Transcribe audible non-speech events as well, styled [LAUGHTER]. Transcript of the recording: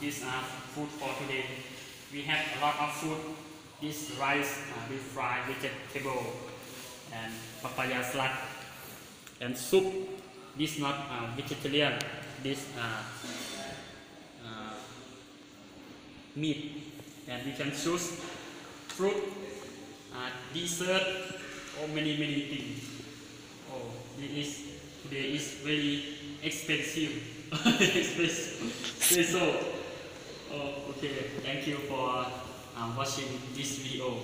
this uh, food for today. We have a lot of food. This rice, uh, deep fried vegetable, and papaya salad, and soup. This not uh, vegetarian. This uh, uh, meat, and we can choose fruit, uh, dessert, or many many things. Oh, it is today is very expensive. [LAUGHS] expensive. So, oh, okay. Thank you for uh, watching this video.